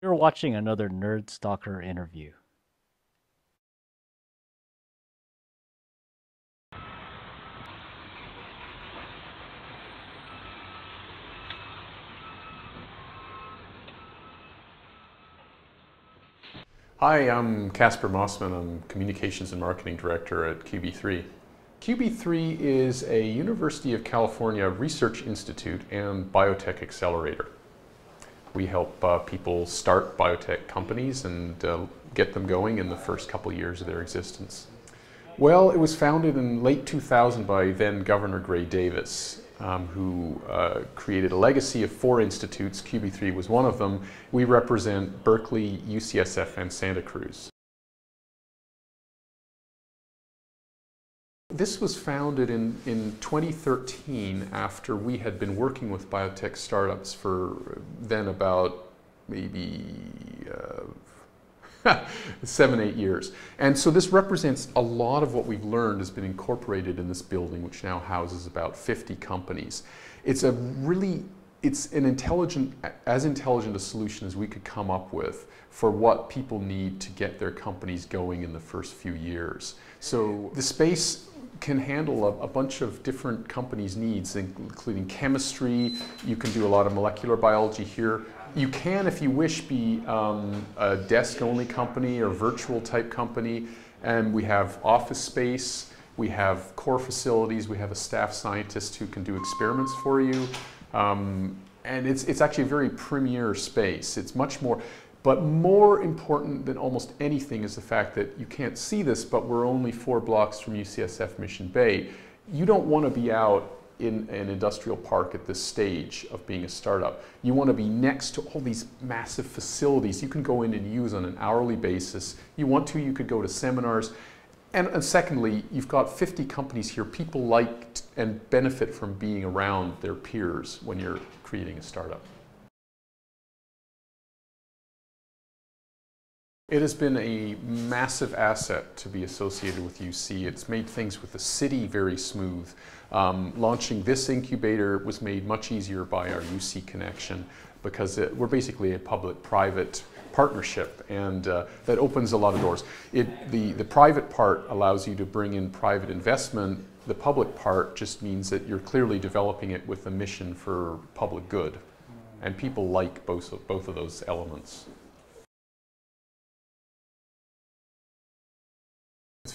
You're watching another Nerd Stalker interview. Hi, I'm Kaspar Mossman. I'm Communications and Marketing Director at QB3. QB3 is a University of California research institute and biotech accelerator. We help uh, people start biotech companies and uh, get them going in the first couple years of their existence. Well, it was founded in late 2000 by then Governor Gray Davis, um, who uh, created a legacy of four institutes. QB3 was one of them. We represent Berkeley, UCSF, and Santa Cruz. This was founded in, in 2013 after we had been working with biotech startups for then about maybe uh, seven, eight years. And so this represents a lot of what we've learned has been incorporated in this building, which now houses about 50 companies. It's a really, it's an intelligent, as intelligent a solution as we could come up with for what people need to get their companies going in the first few years. So the space can handle a, a, bunch of different companies' needs, including chemistry. You can do a lot of molecular biology here. You can, if you wish, be um, a desk-only company or virtual type company. And we have office space. We have core facilities. We have a staff scientist who can do experiments for you. Um, and it's, it's actually a very premier space. It's much more, but more important than almost anything is the fact that you can't see this, but we're only four blocks from UCSF Mission Bay. You don't want to be out in an industrial park at this stage of being a startup. You want to be next to all these massive facilities you can go in and use on an hourly basis. You want to, you could go to seminars. And, and secondly, you've got 50 companies here. People like and benefit from being around their peers when you're creating a startup. It has been a massive asset to be associated with UC. It's made things with the city very smooth. Um, launching this incubator was made much easier by our UC connection because it, we're basically a public-private partnership and uh, that opens a lot of doors. It, the, the private part allows you to bring in private investment. The public part just means that you're clearly developing it with a mission for public good. And people like both of, both of those elements.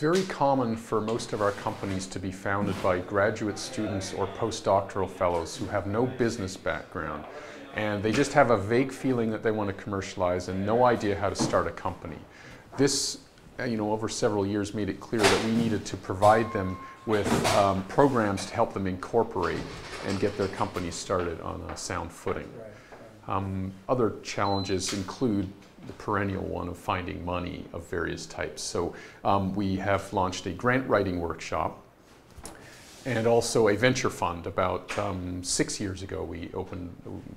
Very common for most of our companies to be founded by graduate students or postdoctoral fellows who have no business background. And they just have a vague feeling that they want to commercialize and no idea how to start a company. This, uh, you know, over several years made it clear that we needed to provide them with um, programs to help them incorporate and get their companies started on a sound footing. Um, other challenges include the perennial one of finding money of various types. So um, we have launched a grant writing workshop and also a venture fund. About um, six years ago, we opened,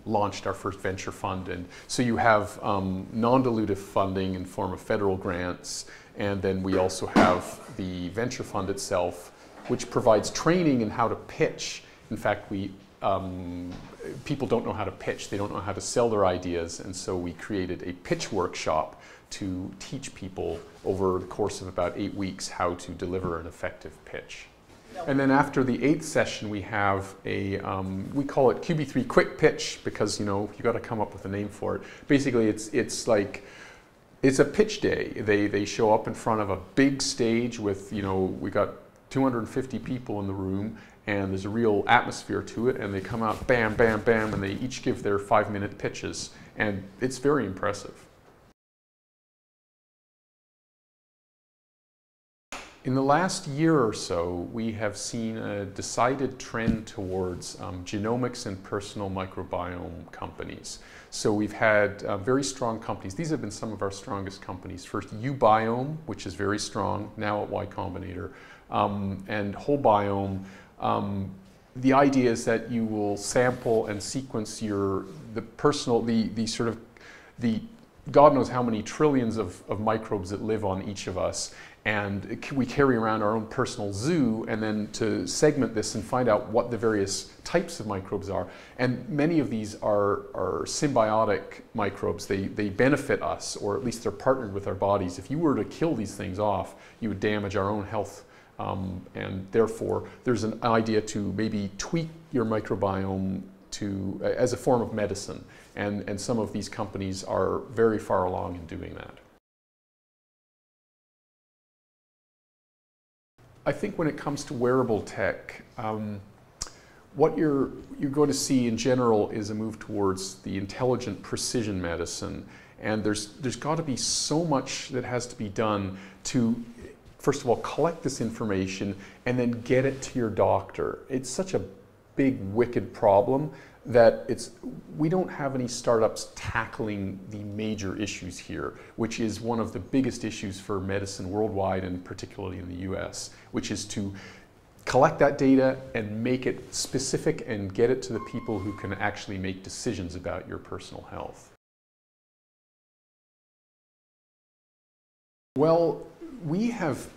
launched our first venture fund. And so you have um, non-dilutive funding in form of federal grants, and then we also have the venture fund itself, which provides training in how to pitch. In fact, we um, people don't know how to pitch, they don't know how to sell their ideas, and so we created a pitch workshop to teach people over the course of about eight weeks how to deliver an effective pitch. And then after the eighth session, we have a, um, we call it QB3 Quick Pitch because, you know, you got to come up with a name for it. Basically, it's, it's like, it's a pitch day. They, they show up in front of a big stage with, you know, we got 250 people in the room and there's a real atmosphere to it and they come out bam, bam, bam and they each give their five minute pitches and it's very impressive. In the last year or so, we have seen a decided trend towards um, genomics and personal microbiome companies. So we've had uh, very strong companies. These have been some of our strongest companies. First, uBiome, which is very strong, now at Y Combinator, um, and WholeBiome, um, the idea is that you will sample and sequence your the personal the the sort of the God knows how many trillions of, of microbes that live on each of us and we carry around our own personal zoo and then to segment this and find out what the various types of microbes are. And many of these are, are symbiotic microbes. They, they benefit us, or at least they're partnered with our bodies. If you were to kill these things off, you would damage our own health. Um, and therefore, there's an idea to maybe tweak your microbiome to, as a form of medicine. And, and some of these companies are very far along in doing that. I think when it comes to wearable tech, um, what you're, you're going to see in general is a move towards the intelligent precision medicine. And there's, there's got to be so much that has to be done to, first of all, collect this information and then get it to your doctor. It's such a big, wicked problem that it's we don't have any startups tackling the major issues here, which is one of the biggest issues for medicine worldwide and particularly in the US, which is to collect that data and make it specific and get it to the people who can actually make decisions about your personal health. Well, we have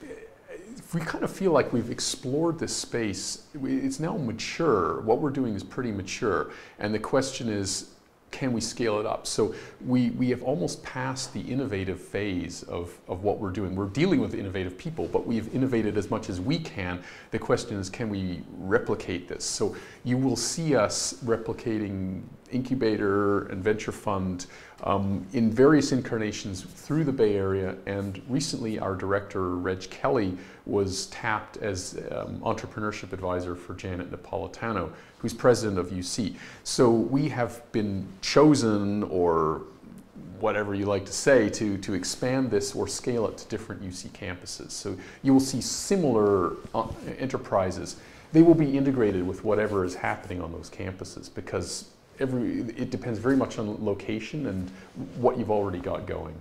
we kind of feel like we've explored this space. It's now mature. What we're doing is pretty mature. And the question is, can we scale it up? So we, we have almost passed the innovative phase of, of what we're doing. We're dealing with innovative people, but we've innovated as much as we can. The question is, can we replicate this? So you will see us replicating incubator and venture fund um, in various incarnations through the Bay Area. And recently, our director, Reg Kelly, was tapped as um, entrepreneurship advisor for Janet Napolitano, who's president of UC. So we have been chosen or whatever you like to say to, to expand this or scale it to different UC campuses. So you will see similar uh, enterprises. They will be integrated with whatever is happening on those campuses because every, it depends very much on location and what you've already got going.